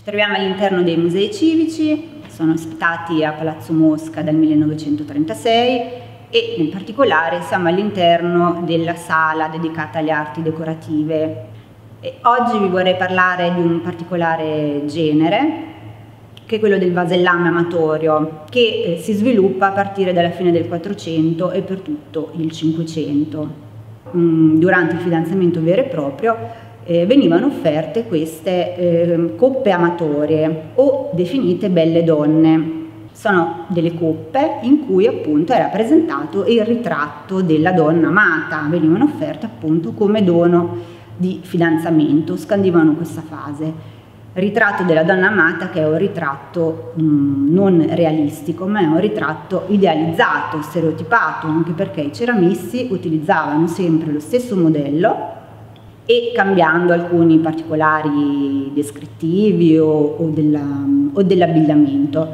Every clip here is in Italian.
Ci troviamo all'interno dei musei civici, sono ospitati a Palazzo Mosca dal 1936 e in particolare siamo all'interno della sala dedicata alle arti decorative. E oggi vi vorrei parlare di un particolare genere, che è quello del vasellame amatorio, che eh, si sviluppa a partire dalla fine del 400 e per tutto il 500. Mm, durante il fidanzamento vero e proprio eh, venivano offerte queste eh, coppe amatorie o definite belle donne. Sono delle coppe in cui appunto è rappresentato il ritratto della donna amata, venivano offerte appunto come dono di fidanzamento, scandivano questa fase. Ritratto della donna amata che è un ritratto mh, mm, non realistico, ma è un ritratto idealizzato, stereotipato, anche perché i ceramisti utilizzavano sempre lo stesso modello e cambiando alcuni particolari descrittivi o, o, della, o dell'abbigliamento.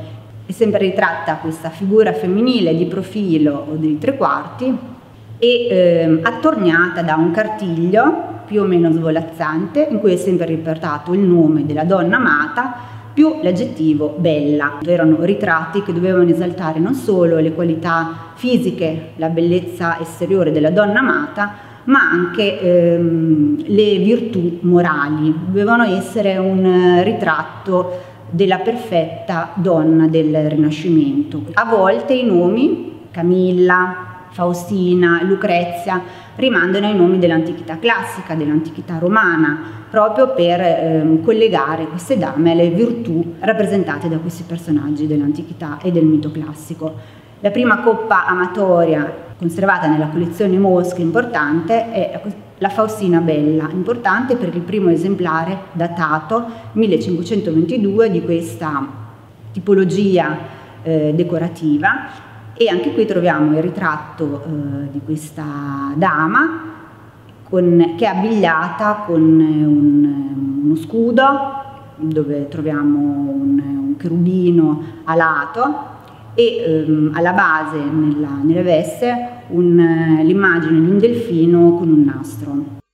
È sempre ritratta questa figura femminile di profilo o di tre quarti e eh, attorniata da un cartiglio più o meno svolazzante in cui è sempre riportato il nome della donna amata più l'aggettivo bella. Erano ritratti che dovevano esaltare non solo le qualità fisiche, la bellezza esteriore della donna amata, ma anche ehm, le virtù morali. Dovevano essere un ritratto della perfetta donna del Rinascimento. A volte i nomi, Camilla, Faustina, Lucrezia, rimandano ai nomi dell'antichità classica, dell'antichità romana, proprio per ehm, collegare queste dame alle virtù rappresentate da questi personaggi dell'antichità e del mito classico. La prima coppa amatoria conservata nella collezione Mosche importante è la Faustina Bella, importante per il primo esemplare datato 1522 di questa tipologia eh, decorativa. E anche qui troviamo il ritratto eh, di questa dama con, che è abbigliata con un, uno scudo dove troviamo un, un cherubino alato e ehm, alla base nella, nella veste l'immagine di un delfino con un nastro.